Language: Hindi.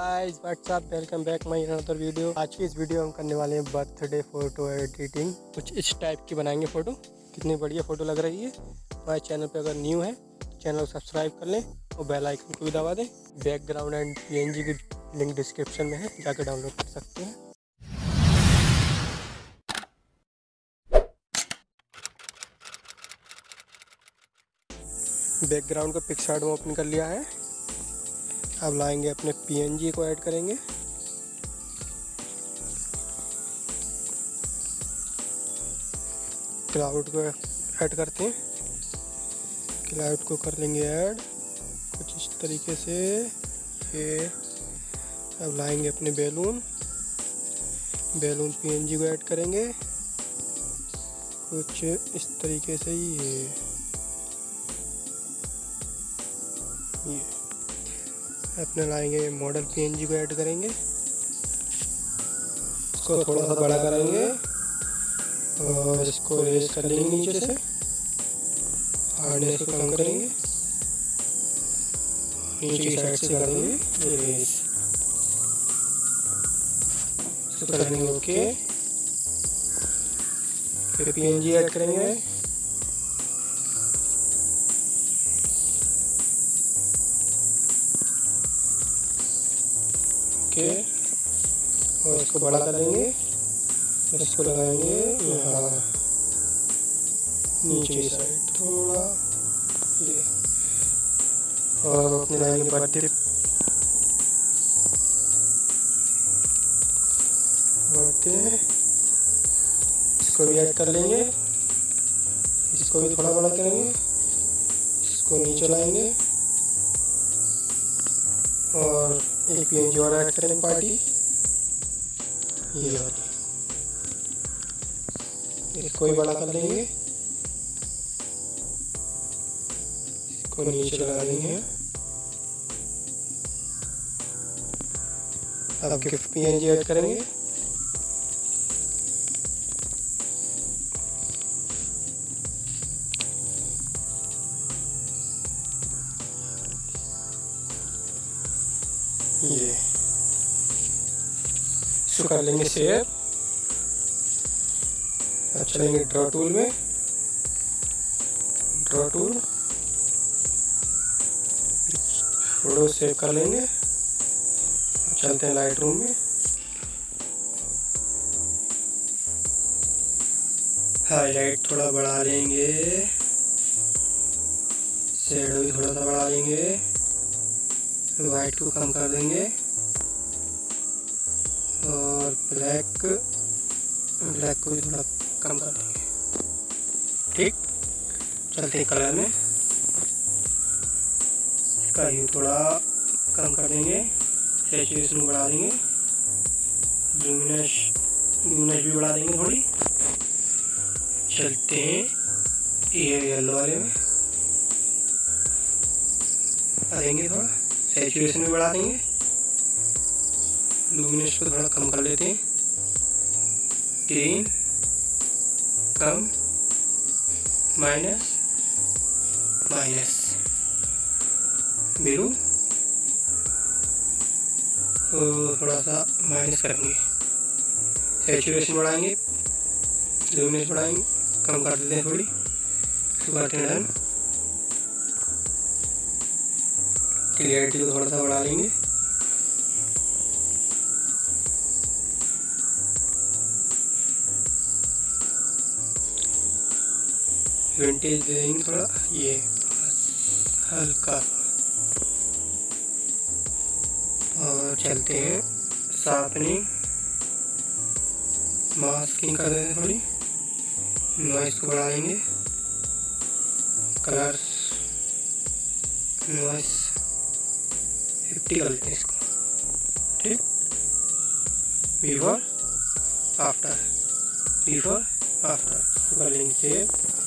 Guys what's up welcome back my another video आज की इस वीडियो हम करने वाले हैं बर्थडे फ़ोटो एडिटिंग कुछ इस टाइप की बनाएँगे फ़ोटो कितनी बढ़िया फ़ोटो लग रही है। हमारे चैनल पे अगर न्यू है चैनल को सब्सक्राइब कर लें और बेल आइकन को भी दबा दें। बैकग्राउंड एंड पीएनजी की लिंक डिस्क्रिप्शन में है जाकर डाउनलोड कर सकते हैं। बैकग्राउंड को पिक्सार्ट में ओपन कर लिया है। अब लाएँगे अपने पीएनजी को ऐड करेंगे। क्लाउड को ऐड करते हैं। क्लाउड को कर लेंगे ऐड कुछ इस तरीके से ये अब लाएँगे अपने बैलून। बैलून पीएनजी को ऐड करेंगे। कुछ इस तरीके से ये। ये। अपने लाएँगे मॉडल पीएनजी को ऐड करेंगे। इसको थोड़ा सा बड़ा करेंगे। और इसको रेस कर लेंगे नीचे से। हार्डनेस को कम करेंगे। नीचे की साइड से कर देंगे रेस इसको कर लेंगे ओके फिर पीएनजी ऐड करेंगे। ओके। और इसको बड़ा कर लेंगे इसको लगाएँगे। यहाँ। नीचे साइड। थोड़ा ये। और अपने लाएँगे बर्थडे बर्थडे इसको भी ऐड कर लेंगे। इसको भी थोड़ा बड़ा करेंगे। इसको नीचे लाएँगे। और एक ये जो जी और पार्टी ये वाली। इसको ही बड़ा कर लेंगे। इसको नीचे लगा देंगे। अब gift P N G add करेंगे। ये इसको कर लेंगे शेयर अब चलेंगे ड्रॉ टूल में। ड्रॉ टूल फ़ोटो सेव कर लेंगे। अब चलते हैं लाइट रूम में। हाईलाइट थोड़ा बढ़ा लेंगे। शेडो भी थोड़ा सा बढ़ा लेंगे। वाइट को कम कर देंगे। और ब्लैक ब्लैक को भी थोड़ा कम कर देंगे। ठीक? चलते हैं कलर में। इसका ही थोड़ा कम कर देंगे। सेचुरेशन बढ़ा देंगे। लूमिनस लूमिनस भी बढ़ा देंगे थोड़ी। चलते हैं ये येलो वाले में। आ देंगे थोड़ा। सेचुरेशन भी बढ़ा देंगे। लूमिनेस को थोड़ा कम कर लेते हैं। ग्रीन कम माइनस माइनस ब्लू तो थोड़ा सा माइनस करेंगे सेचुरेशन बढ़ाएँगे। लूमिनेस बढ़ाएँगे। कम कर देते हैं थोड़ी। इसको करते हैं डन क्लियरिटी को थोड़ा सा बढ़ा लेंगे। विंटेज दे देंगे थोड़ा, ये, हल्का। और चलते हैं शार्पनिंग मास्किंग कर देंगे थोड़ी। नॉइस को बढ़ा देंगे। कलर नॉइस फिफ्टी कर लेते हैं इसको ठीक बिफोर आफ्टर बिफोर आफ्टर कर लेंगे सेव